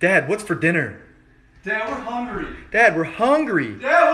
Dad, what's for dinner? Dad, we're hungry. Dad, we're hungry. Dad.